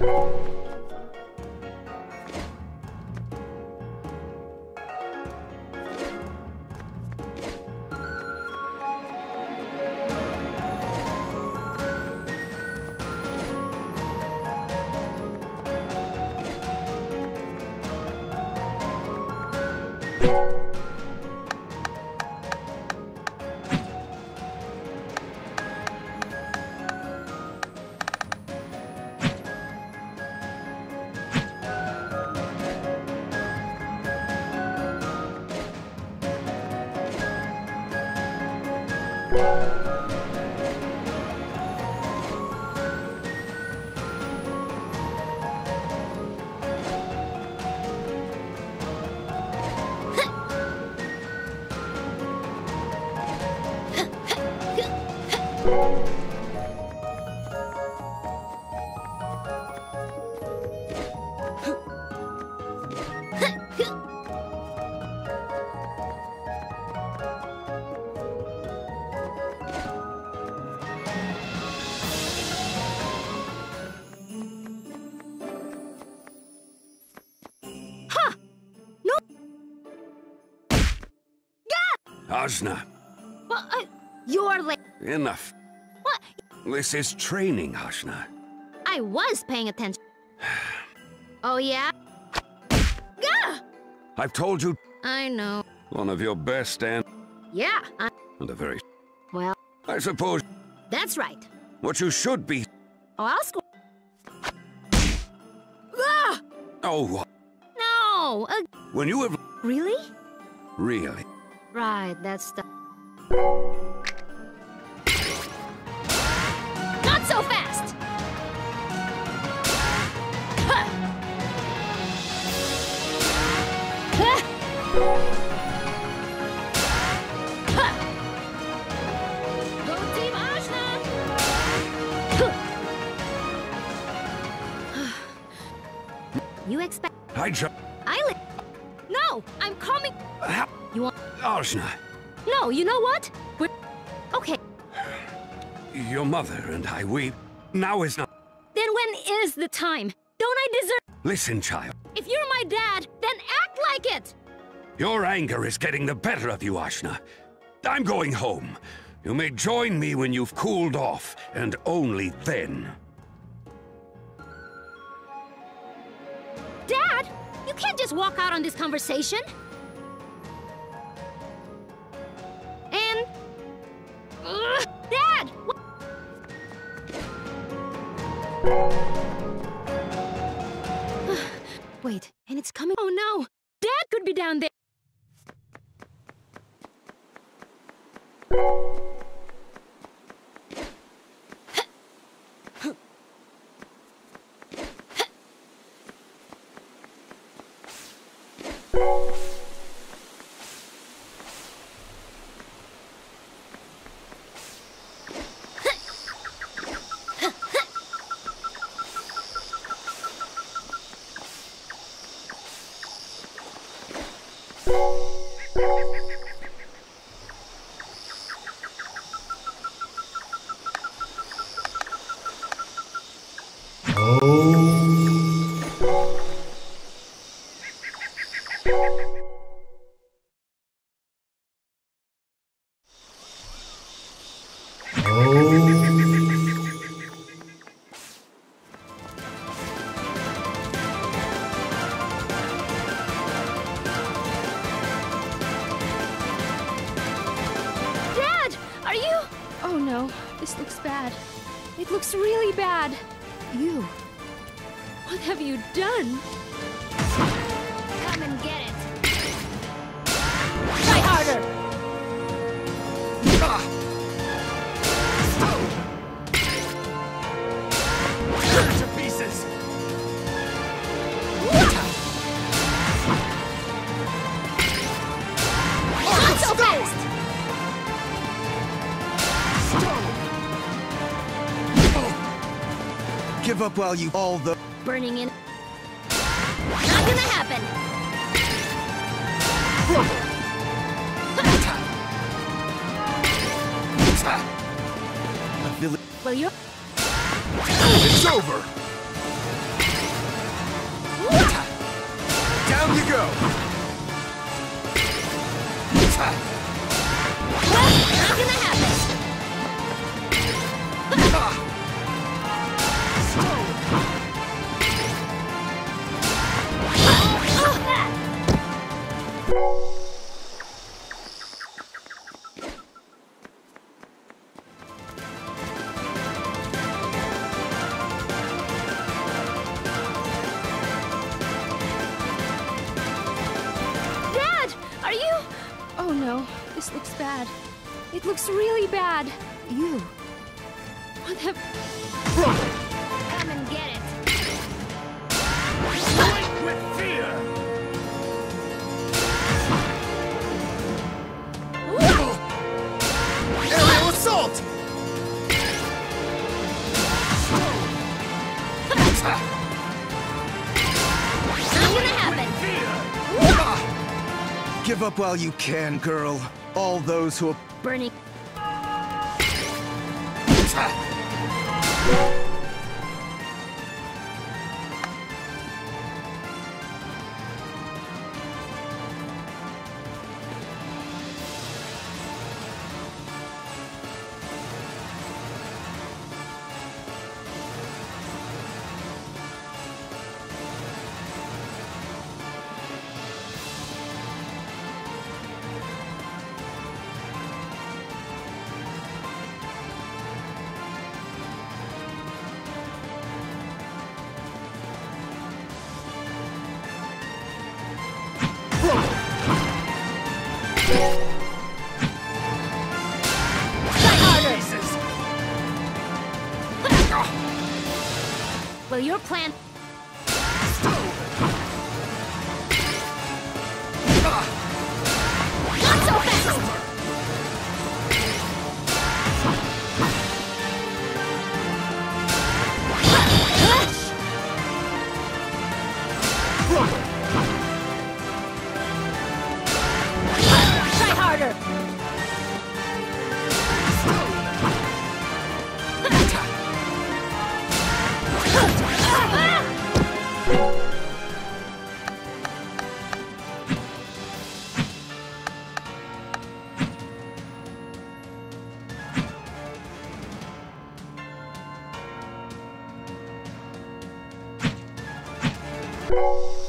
you you Ajna, Well, uh, you're late. enough. What? This is training, Ajna. I was paying attention. oh, yeah? Gah! I've told you I know. one of your best and, Yeah, I, and a very... well, I suppose that's right. what you should be... Oh, I'll score. Ah! Oh, No! Uh, when you have... really? Really? Right, that's the... Not so fast! Huh. Huh. Huh. Go Team Ajna! You expect... I just... Island? No! I'm coming... You want... Oh, Ajna, No, you know what? We're... Okay, your mother and I, we... Now is not... then when is the time? Don't I deserve... Listen, child. If you're my dad, then act like it! Your anger is getting the better of you, Ajna. I'm going home. You may join me when you've cooled off, and only then. Dad, you can't just walk out on this conversation. Be down there! This looks bad. It looks really bad. You... What have you done? Give up while you all the burning in. Not gonna happen. I. Well, you? It's over. Down you go. Bad. It looks really bad. You... What have... Come and get it. With fear! Aerial assault! Not gonna happen. Give up while you can, girl. All those who are Bernie. Well, your plan... you